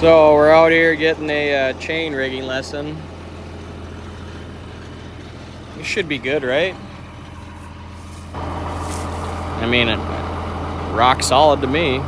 So we're out here getting a uh, chain rigging lesson. It should be good, right? I mean, rock solid to me.